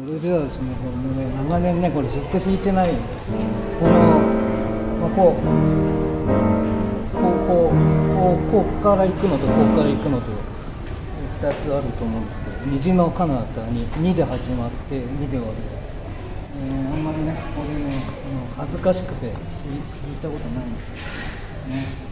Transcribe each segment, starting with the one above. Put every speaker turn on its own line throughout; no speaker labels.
それではですねこのね長年ねこれずっと弾いてないこの、まあ、こうこうこうこうこうから行くのとこうから行くのと2つあると思うんですけど虹の彼方に2で始まって2で終わる、えー、あんまりねこれね恥ずかしくて弾いたことないんですね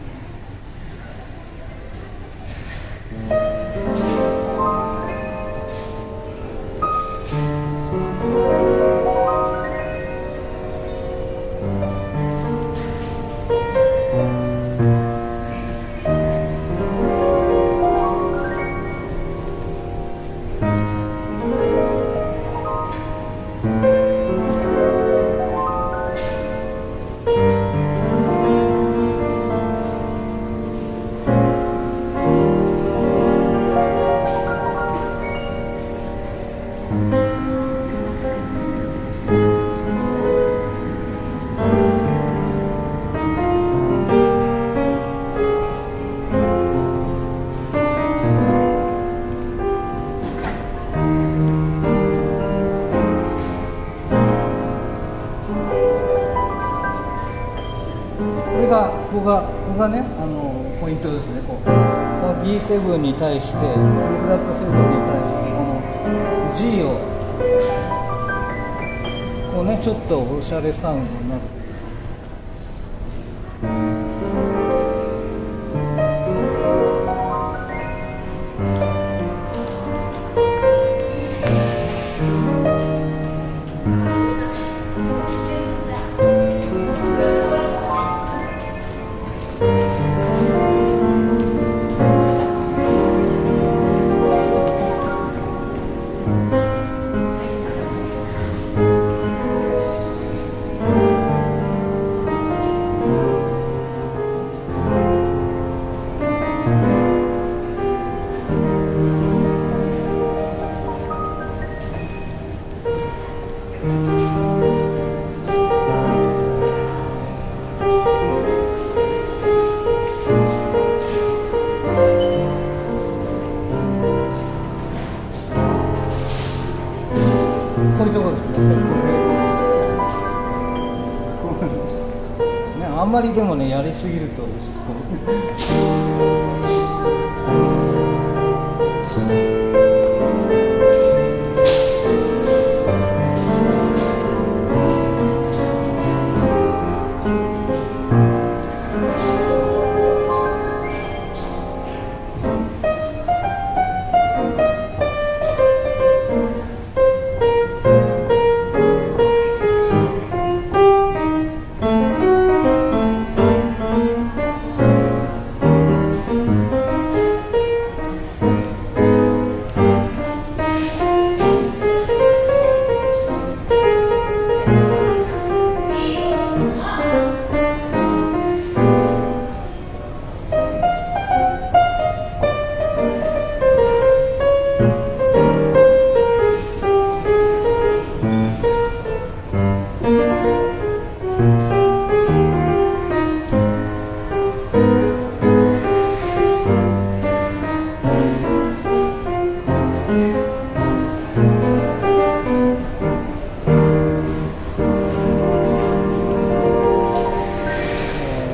こがここがねあのポイントですねこう。この B7 に対して B フラット7に対してこの G をこうねちょっとおしゃれサウンドになっねあんまりでもねやりすぎると。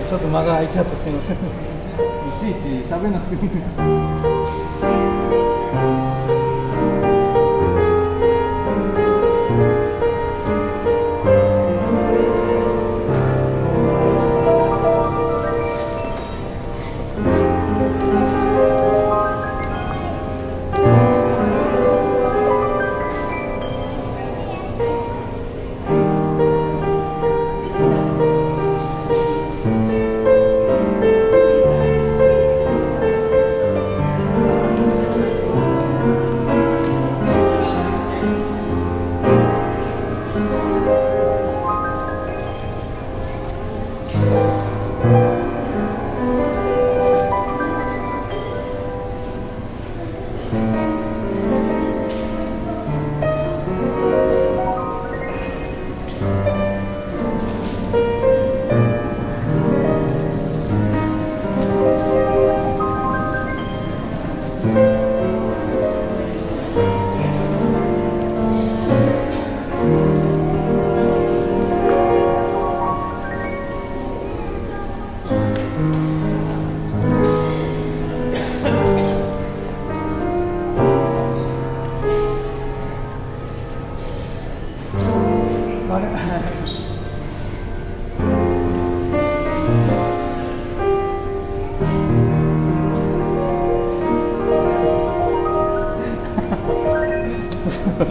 ちょっと間が空いちゃってすみません。いちいち喋らなくてもいい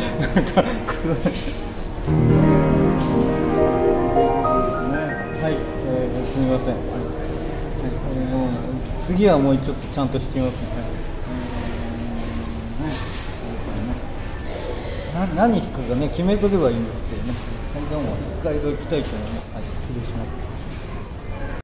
はい、えー、すみません、はい。えーもう次はもうちょっとちゃんとしてみますね、はい。な何弾くかね決めとけばい。い。んですけどね、でも一回行きたい。と思い。ます、はい、失礼します